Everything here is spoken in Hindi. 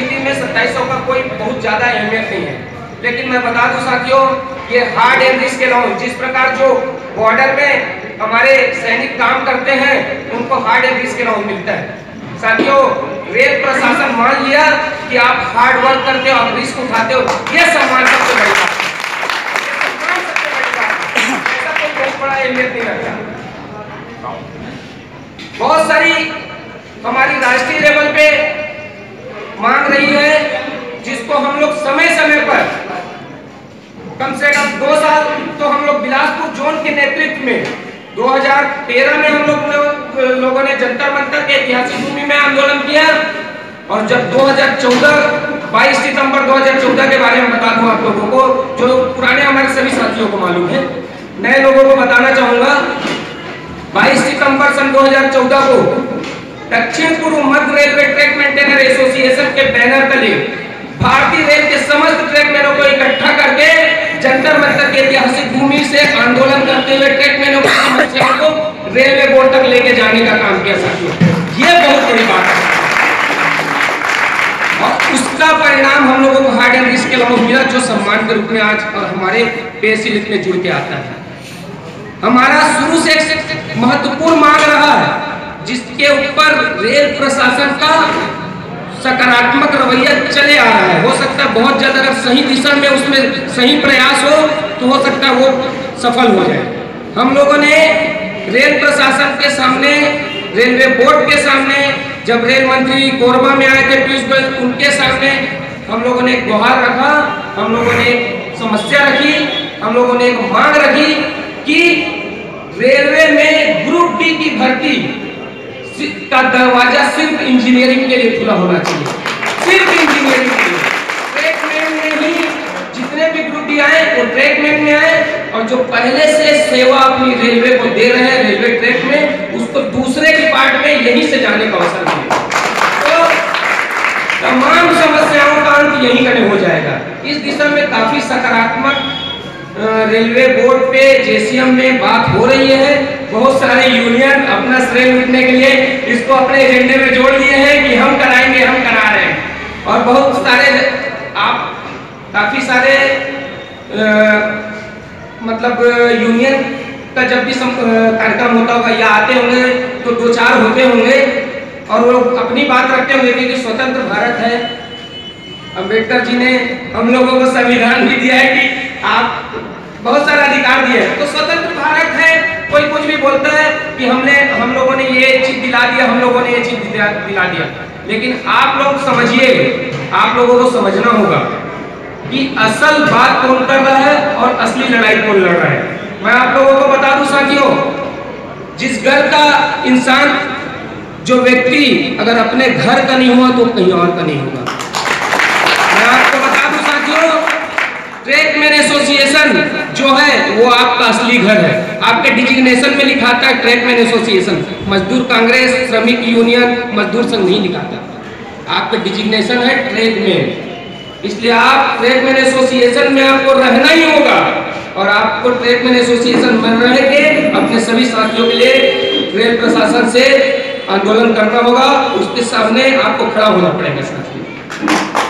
स्थिति में सत्ताईस का कोई बहुत ज़्यादा अहमियत नहीं है। लेकिन मैं बता दूँ साथियों, ये हार्ड एंड रिस्क अलाउंस जिस प्रकार जो बॉर्डर में हमारे सैनिक काम करते हैं, उनको हार्ड एंड रिस्क अलाउंस मिलता है। साथियों, रेल प्रशासन मान लिया कि आप हार्ड वर्क करते हो, आप रिस्क उठाते हो। ये सम्मान सबसे बड़ी बात बहुत सारी हमारी राष्ट्रीय लेवल पे रही है, जिसको हम लोग समय समय पर, कम से कम दो साल तो हम लोग बिलासपुर जोन के नेतृत्व में 2013 में हम लोग लो- लोगों ने जंतर मंतर के ऐतिहासिक भूमि में आंदोलन किया। और जब 2014 22 सितंबर 2014 के बारे में बता दूँ आप लोगों को, जो पुराने हमारे सभी साथियों को मालूम है, नए लोगों को बताना चाहूँगा। 22 सितंबर सन 2014 को दक्षिण पूर्व मध्य रेलवे ट्रैक मेंटेनर एसोसिएशन के बैनर तले भारतीय रेल के समस्त ट्रैकमैनों को इकट्ठा करके जंतर मंतर के ऐतिहासिक भूमि से आंदोलन करते हुए ट्रैकमैनों की, समस्याओं को रेलवे बोर्ड तक लेके जाने का काम किया साथियों। ये बहुत बड़ी बात है। और उसका परिणाम हम लोगों को हार्ड एंड रिस्क के अलावा मिला, जो सम्मान के रूप में आज और हमारे पे स्लिप में जुड़ के आता है। हमारा शुरू से एक महत्वपूर्ण मांग रहा है, जिसके ऊपर रेल प्रशासन का रवैया चले आ रहा है। हो सकता है बहुत ज़्यादा अगर सही दिशा में उसमें सही प्रयास हो तो हो सकता है वो सफल हो जाए। हम लोगों ने रेल प्रशासन के सामने, रेलवे बोर्ड के सामने, जब रेल मंत्री कोरबा में आए थे, पीयूष गोयल, उनके सामने हम लोगों ने गुहार रखा, हम लोगों ने समस्या रखी, हम लोगों ने एक मांग रखी कि रेलवे में ग्रुप डी की भर्ती का दरवाज़ा सिर्फ़ इंजीनियरिंग के लिए खुला होना चाहिए। भी आए, वो ट्रैकमैन में आए और जो पहले से सेवा अपनी रेलवे को दे रहे हैं रेलवे ट्रैक में, उसको दूसरे के पार्ट में यहीं से जाने का अवसर मिले। तो तमाम समस्याओं का अंत यहीं कने हो जाएगा। इस दिशा में काफ़ी सकारात्मक रेलवे बोर्ड पे जेसीएम में बात हो रही है। बहुत सारे यूनियन अपना श्रेय लूटने के लिए इसको अपने एजेंडे में जोड़ लिए हैं कि हम कराएँगे, हम करा रहे हैं। और बहुत सारे आप, काफ़ी सारे मतलब यूनियन का जब भी कार्यक्रम होता होगा, या आते होंगे तो दो चार होते होंगे, और वो अपनी बात रखते होंगे क्योंकि स्वतंत्र भारत है। अंबेडकर जी ने हम लोगों को संविधान भी दिया है कि आप बहुत सारा अधिकार दिए हैं। तो स्वतंत्र भारत है, कोई कुछ भी बोलता है कि हमने, हम लोगों ने ये चीज़ दिला दिया, हम लोगों ने ये चीज़ दिला दिया। लेकिन आप लोग समझिए, आप लोगों को समझना होगा। कि असल बात कौन कर रहा है और असली लड़ाई कौन लड़ रहा है। मैं आप लोगों को बता दूँ, साथियों, जिस घर का इंसान, जो व्यक्ति अगर अपने घर का नहीं हुआ तो कहीं और का नहीं होगा। मैं आपको बता दूँ, साथियों ट्रैकमैन एसोसिएशन जो है, वो आपका असली घर है। आपके डिजिग्नेशन में लिखाता है ट्रैकमैन एसोसिएशन। मजदूर कांग्रेस, श्रमिक यूनियन, मजदूर संघ नहीं लिखाता। आपका डिजिग्नेशन है ट्रैकमैन इसलिए आप ट्रेडमैन एसोसिएशन में आपको रहना ही होगा। और आपको ट्रेडमैन एसोसिएशन में रह के अपने सभी साथियों के लिए रेल प्रशासन से आंदोलन करना होगा। उसके सामने आपको खड़ा होना पड़ेगा, साथियों।